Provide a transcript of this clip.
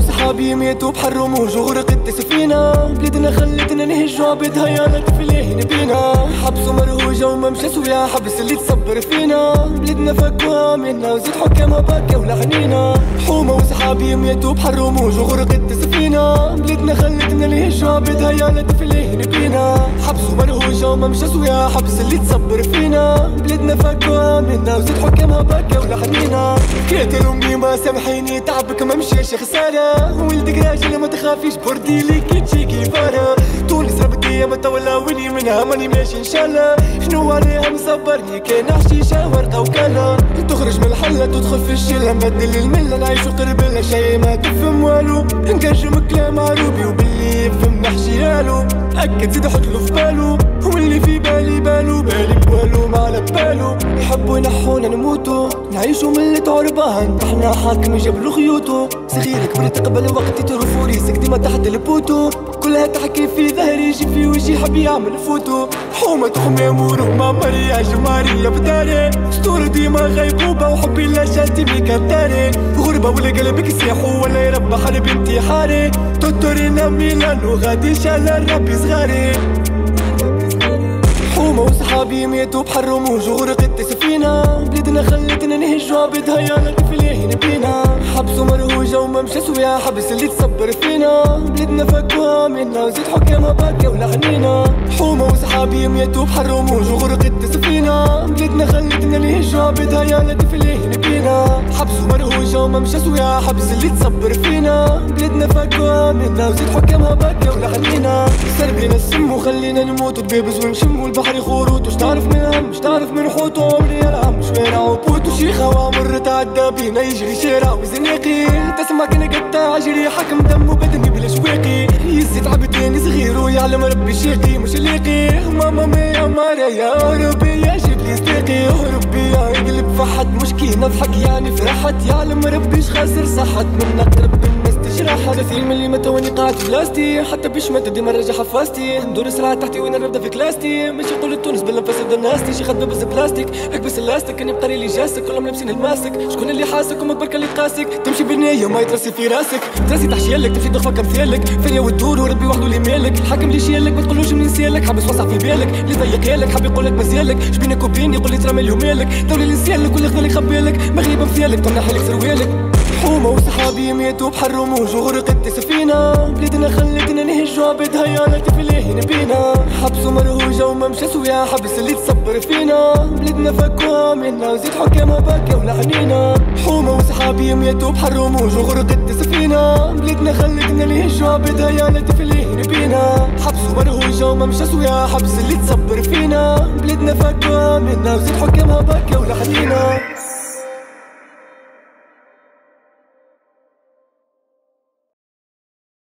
صحابي ماتوا بحر رموج وغرقت السفينة بلادنا خلتنا نهجوا عبيدها يا لطيف ليه نبينا. حبسوا مرهوجة وما مشى سويا حبس اللي تصبر فينا. بلادنا فكوها منا وزيد حكامها باكا ولعنينا حومة وصحابي ماتوا بحر رموج وغرقت السفينة بلادنا خلتنا نهجوا عبيدها يا لطيف ليه نبينا. حبسوا مرهوجة وما مشى سويا حبس اللي تصبر فينا. بلادنا فكوها منا وزيد حكامها باكا ولعنينا كيت امي ما سامحيني تعبك ما مشيش خسارة ولدك راجل ما تخافيش بردي لي كي تجي كيفارة تونس ربطية ما تولوني منها؟ ماني ماشي إن شاء الله. شنو عليها مصبرني؟ كان حشيشة ورقة وكالة تخرج من الحلة تدخل في الشلة. نبدل الملة نعيشو قرب لها شي ما تفهم والو. نكرجم كلام عروبي وباللي يفهم. نحشيالو أكد زيد حطلو في بالو واللي في بالي بالو بالي بوالو ما على بالو يحبوا ينحونا نموتو نعيشو ملة عربان إحنا حاكم جبلو خيوطو صغير كبر تقبل وقت يترفو ريسك. ديما تحت البوتو. كلها تحكي في ظهري. يجي في وجهي حب يعمل فوتو. حومة خمامور وما مريا جمارية بداري. ستور ديما غيبوبة. وحبي لا شاتي ميكاتاري غربة ولا قلبك سيحو ولا يربى حرب انتحاري توتورينا ميلانو. غادي شال ربي صغاري. حومة وصحابي ماتوا بحر رموج وغرقت سفينة بلادنا خلتنا نهجوا عبدها يا لطيف ليه نبينا حبسوا مرهوجة وما مشى سويا حبس اللي تصبر فينا. بلادنا فكوها منا وزيد حكامها باكا ولعنينا حومة وصحابي ماتوا بحر رموج وغرقت سفينة خلتنا نهجوا عبدها يا لطيف ليه نبينا حبسوا مرهوجة وما مشى سويا. حبس اللي تصبر فينا. بلادنا فكوها منا وزيد حكامها باكا ولعنينا سربينا السم وخلينا نموت دبابز ونشم والبحر يخوروت وش تعرف من هم مش تعرف من حوت. عمري يلعب شوارع وبوت وشيخة وعمر تعدى بينا يجري شارع وزناقي تسمع كنا قطع جري حكم دم وبدني بلا شواقي يزي تعبتني صغير ويعلم ربي شيقي. مش لاقي ماما ميا مارا يا ربي يا جبلي صديقي. ربي يقلب فحت مشكي نضحك يعني فرحت يعلم ربي خاسر صحت؟ من اقرب تجرح 30 ملي متى واني قاعد في بلاستي حتى باش ما ديما نرجع حفاستي ندور سرعة تحتي وأنا نبدا في كلاستي. ماشي يقول تونس بلا فاسد الناس شي خدمة بس بلاستيك. اكبس الاستيك اني بقري لي جاسك. كلهم لابسين الماسك. شكون اللي حاسك؟ وما برك اللي قاسك. تمشي بالنية ما يترسي في راسك. ترسي تحشيالك تمشي تخفى كمثالك ثانية وتدور وربي وحده اللي مالك. الحاكم اللي شيالك. ما تقولوش من سيالك. حابس وسع في بالك. اللي ضيق يالك. حاب يقول لك مزيالك شبينك وبين يقول لي ترى مليون مالك دولي اللي نسيالك واللي خذلك خبالك. مغرب مثالك تمنح لك سروالك حومة وصحابي ماتوا بحر رموج وغرقت سفينة بلادنا خلتنا نهجوا عبدها يا ليه نبينا حبسوا مرهوجة وما مشى سويا. حبس اللي تصبر فينا. بلادنا فكوها منا وزيد حكامها باكا ولعنينا حومة وصحابي ماتوا بحر رموج وغرقت سفينة بلادنا خلتنا نهجوا عبدها يا ليه نبينا حبسوا مرهوجة وما مشى سويا. حبس اللي تصبر فينا. بلادنا فكوها منا وزيد حكامها باكا ولعنينا